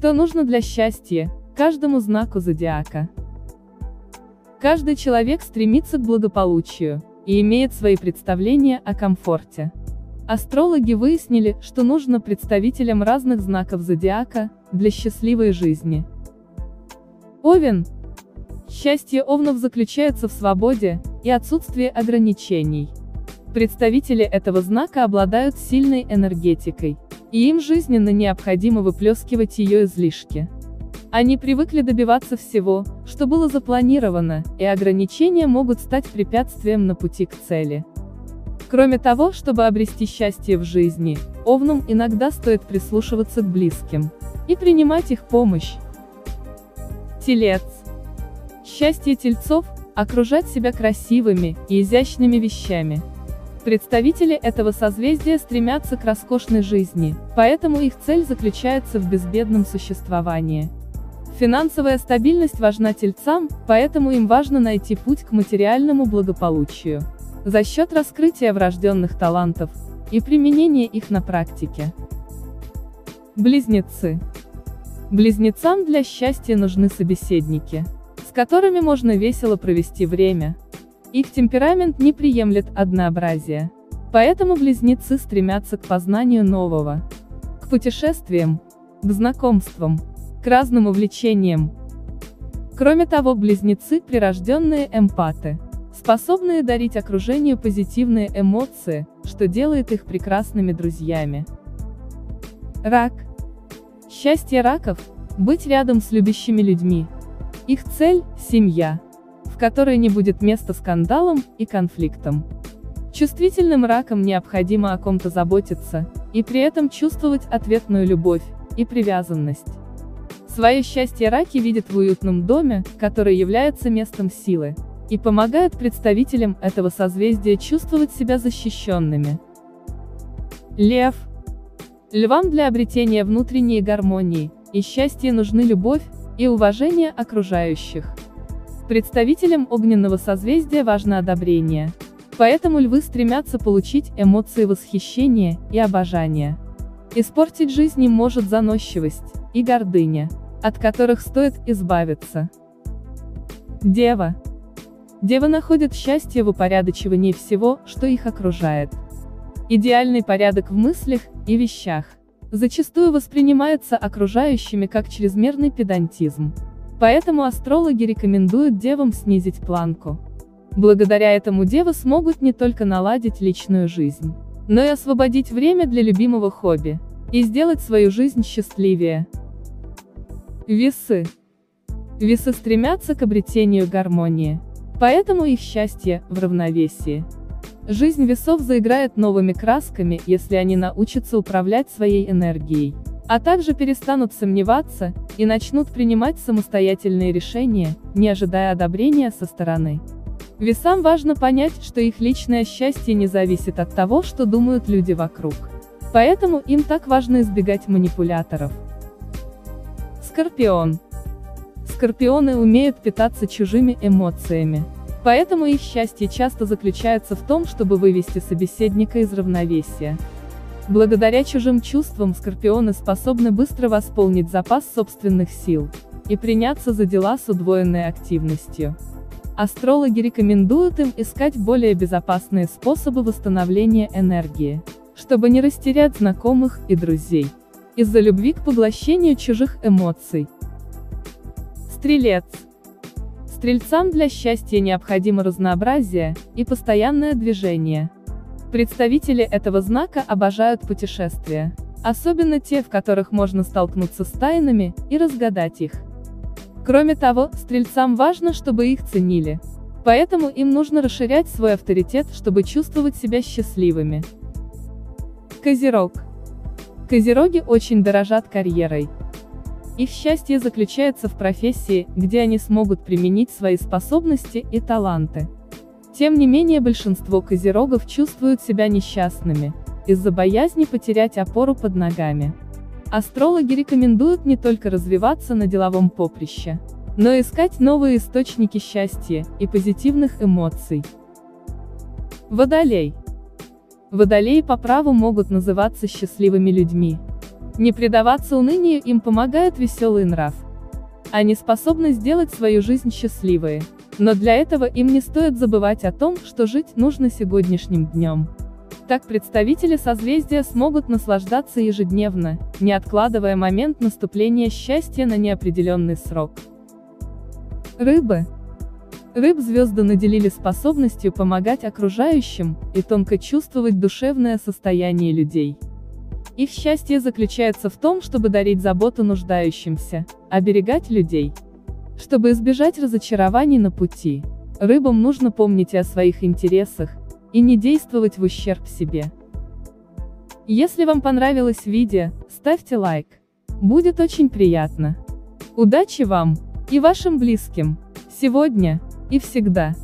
Что нужно для счастья, каждому знаку зодиака? Каждый человек стремится к благополучию и имеет свои представления о комфорте. Астрологи выяснили, что нужно представителям разных знаков зодиака для счастливой жизни. Овен. Счастье овнов заключается в свободе и отсутствии ограничений. Представители этого знака обладают сильной энергетикой, и им жизненно необходимо выплескивать ее излишки. Они привыкли добиваться всего, что было запланировано, и ограничения могут стать препятствием на пути к цели. Кроме того, чтобы обрести счастье в жизни, овнам иногда стоит прислушиваться к близким и принимать их помощь. Телец. Счастье тельцов – окружать себя красивыми и изящными вещами. Представители этого созвездия стремятся к роскошной жизни, поэтому их цель заключается в безбедном существовании. Финансовая стабильность важна тельцам, поэтому им важно найти путь к материальному благополучию. За счет раскрытия врожденных талантов и применения их на практике. Близнецы. Близнецам для счастья нужны собеседники, с которыми можно весело провести время. Их темперамент не приемлет однообразия. Поэтому близнецы стремятся к познанию нового, к путешествиям, к знакомствам, к разным увлечениям. Кроме того, близнецы – прирожденные эмпаты, способные дарить окружению позитивные эмоции, что делает их прекрасными друзьями. Рак. Счастье раков – быть рядом с любящими людьми. Их цель – семья, которой не будет места скандалам и конфликтам. Чувствительным ракам необходимо о ком-то заботиться, и при этом чувствовать ответную любовь и привязанность. Свое счастье раки видят в уютном доме, который является местом силы, и помогает представителям этого созвездия чувствовать себя защищенными. Лев. Львам для обретения внутренней гармонии и счастья нужны любовь и уважение окружающих. Представителям огненного созвездия важно одобрение. Поэтому львы стремятся получить эмоции восхищения и обожания. Испортить жизнь им может заносчивость и гордыня, от которых стоит избавиться. Дева. Дева находит счастье в упорядочивании всего, что их окружает. Идеальный порядок в мыслях и вещах зачастую воспринимается окружающими как чрезмерный педантизм. Поэтому астрологи рекомендуют девам снизить планку. Благодаря этому девы смогут не только наладить личную жизнь, но и освободить время для любимого хобби, и сделать свою жизнь счастливее. Весы. Весы стремятся к обретению гармонии. Поэтому их счастье в равновесии. Жизнь весов заиграет новыми красками, если они научатся управлять своей энергией, а также перестанут сомневаться и начнут принимать самостоятельные решения, не ожидая одобрения со стороны. Весам важно понять, что их личное счастье не зависит от того, что думают люди вокруг. Поэтому им так важно избегать манипуляторов. Скорпион. Скорпионы умеют питаться чужими эмоциями. Поэтому их счастье часто заключается в том, чтобы вывести собеседника из равновесия. Благодаря чужим чувствам скорпионы способны быстро восполнить запас собственных сил и приняться за дела с удвоенной активностью. Астрологи рекомендуют им искать более безопасные способы восстановления энергии, чтобы не растерять знакомых и друзей, из-за любви к поглощению чужих эмоций. Стрелец. Стрельцам для счастья необходимо разнообразие и постоянное движение. Представители этого знака обожают путешествия, особенно те, в которых можно столкнуться с тайнами и разгадать их. Кроме того, стрельцам важно, чтобы их ценили. Поэтому им нужно расширять свой авторитет, чтобы чувствовать себя счастливыми. Козерог. Козероги очень дорожат карьерой. Их счастье заключается в профессии, где они смогут применить свои способности и таланты. Тем не менее большинство козерогов чувствуют себя несчастными, из-за боязни потерять опору под ногами. Астрологи рекомендуют не только развиваться на деловом поприще, но и искать новые источники счастья и позитивных эмоций. Водолей. Водолеи по праву могут называться счастливыми людьми. Не предаваться унынию им помогает веселый нрав. Они способны сделать свою жизнь счастливой. Но для этого им не стоит забывать о том, что жить нужно сегодняшним днем. Так представители созвездия смогут наслаждаться ежедневно, не откладывая момент наступления счастья на неопределенный срок. Рыбы. Рыб звезды наделили способностью помогать окружающим и тонко чувствовать душевное состояние людей. Их счастье заключается в том, чтобы дарить заботу нуждающимся, оберегать людей. Чтобы избежать разочарований на пути, рыбам нужно помнить о своих интересах, и не действовать в ущерб себе. Если вам понравилось видео, ставьте лайк. Будет очень приятно. Удачи вам и вашим близким, сегодня и всегда.